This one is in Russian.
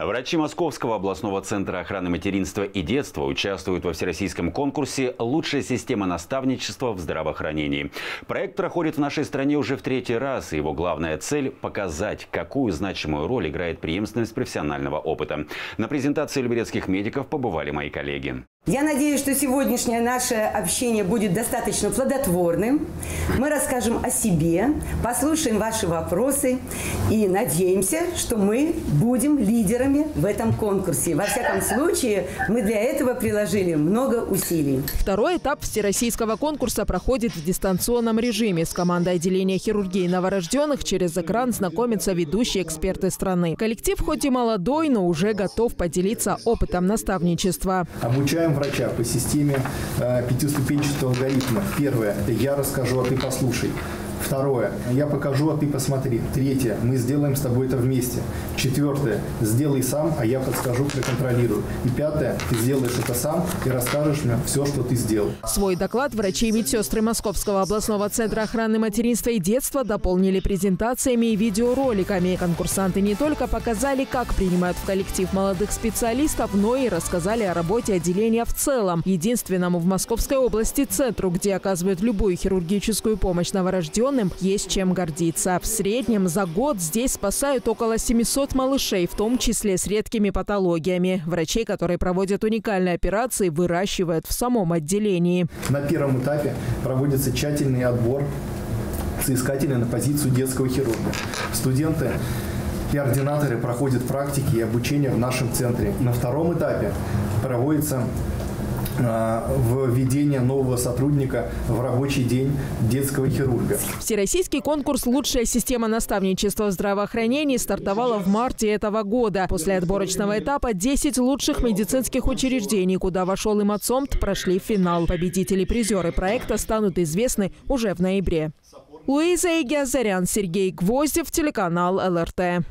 Врачи Московского областного центра охраны материнства и детства участвуют во всероссийском конкурсе «Лучшая система наставничества в здравоохранении». Проект проходит в нашей стране уже в третий раз, и его главная цель – показать, какую значимую роль играет преемственность профессионального опыта. На презентации люберецких медиков побывали мои коллеги. Я надеюсь, что сегодняшнее наше общение будет достаточно плодотворным. Мы расскажем о себе, послушаем ваши вопросы и надеемся, что мы будем лидерами в этом конкурсе. Во всяком случае, мы для этого приложили много усилий. Второй этап всероссийского конкурса проходит в дистанционном режиме. С командой отделения хирургии новорожденных через экран знакомятся ведущие эксперты страны. Коллектив хоть и молодой, но уже готов поделиться опытом наставничества. Обучаем Обучаем врача по системе э, пятиступенчатого алгоритма. Первое – я расскажу, а ты послушай. Второе. Я покажу, а ты посмотри. Третье. Мы сделаем с тобой это вместе. Четвертое. Сделай сам, а я подскажу, проконтролирую. И пятое. Ты сделаешь это сам и расскажешь мне все, что ты сделал. Свой доклад врачи и медсестры Московского областного центра охраны материнства и детства дополнили презентациями и видеороликами. Конкурсанты не только показали, как принимают в коллектив молодых специалистов, но и рассказали о работе отделения в целом. Единственному в Московской области центру, где оказывают любую хирургическую помощь новорожденным, новорожденным есть чем гордиться. В среднем за год здесь спасают около 700 малышей, в том числе с редкими патологиями. Врачей, которые проводят уникальные операции, выращивают в самом отделении. На первом этапе проводится тщательный отбор соискателя на позицию детского хирурга. Студенты и ординаторы проходят практики и обучение в нашем центре. На втором этапе проводится введение нового сотрудника в рабочий день детского хирурга. Всероссийский конкурс «Лучшая система наставничества в здравоохранении» стартовала в марте этого года. После отборочного этапа 10 лучших медицинских учреждений, куда вошел и МАЦОМТ, прошли финал. Победители призеры проекта станут известны уже в ноябре. Луиза Игиазарян, Сергей Гвоздев, телеканал ЛРТ.